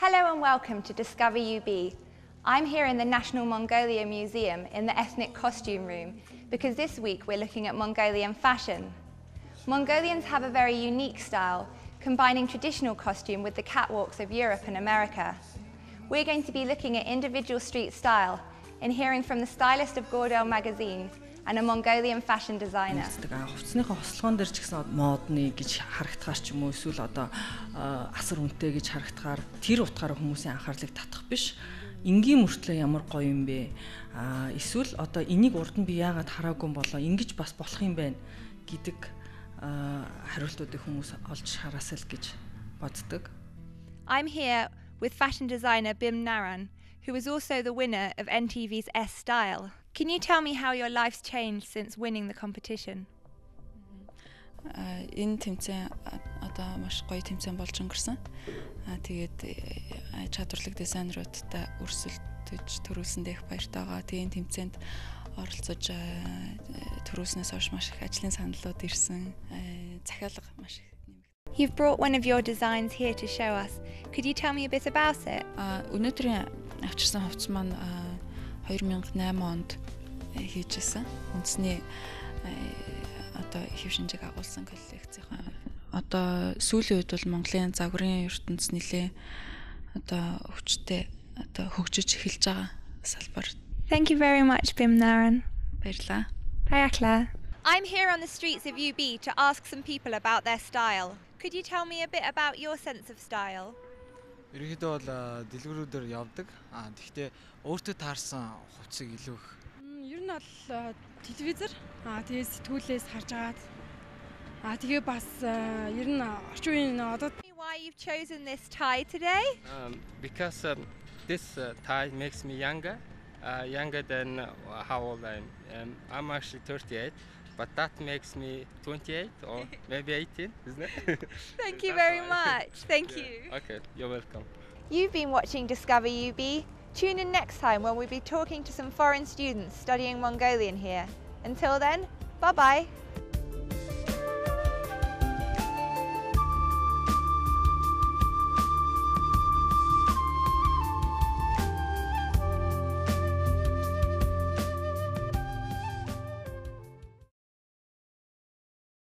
Hello and welcome to Discover UB. I'm here in the National Mongolia Museum in the Ethnic Costume Room because this week we're looking at Mongolian fashion. Mongolians have a very unique style, combining traditional costume with the catwalks of Europe and America. We're going to be looking at individual street style and hearing from the stylist of Gordel magazine and a Mongolian fashion designer. Хувцсныхаа хослогоон дээр ч гэсэн модны гэж харагдахаар ч юм уу эсвэл одоо асар үнэтэй гэж харагдахаар тэр утгаараа хүмүүсийн анхаарлыг татах биш. Энгийн мөртлөө ямар гоё юм бэ? Аа эсвэл одоо энийг урд нь би яагаад хараагүй болоо ингэж бас болох юм байна гэдэг хариултуудыг хүмүүс олж хараасаа л гэж боддог. I'm here with fashion designer Bim Naran, who is also the winner of NTV's S Style. Can you tell me how your life's changed since winning the competition? энэ тэмцээн одоо маш гоё тэмцээн болж өнгөрсөн. Аа тэгээд чадварлаг дизайнеруудтай өрсөлдөж төрүүлсэндээ их баяртай байгаа. Тэгээд энэ тэмцээнд оролцож төрүүлснээс хойш маш их ажлын саналууд ирсэн. Захиалга маш их You've brought one of your designs here to show us. Could you tell me a bit about it? А өнөөдрийн авчирсан хувцас маань 2008 онд хийжсэн. Үндэсний одоо хэв шинжийг агуулсан коллекцийн одоо сүүлийн үед бол Монголын загварын ертөнц нэлээ одоо өвчтэй одоо хөгжиж эхэлж байгаа салбар. Thank you very much Bim Naran. Баярлалаа. Баярлалаа. I'm here on the streets of UB to ask some people about their style. Could you tell me a bit about your sense of style? Ерөнхийдөө бол дэлгүүрүүдээр явдаг. Аа тэгвэл өөртөө таарсан хувцсыг илүү их. Ер нь бол телевизэр аа тэгээ сэтгүүлээс харж агаад аа тэгээ бас ер нь орчин үеийн одоо Why you've chosen this tie today? Um, because um, this uh, tie makes me younger, uh, younger than uh, how old I am. Um, I'm actually 38. but that makes me 28 or maybe 18, isn't it? Thank you very much. Thank yeah. you. Okay, you're welcome. You've been watching Discover UB. Tune in next time when we'll be talking to some foreign students studying Mongolian here. Until then, bye bye.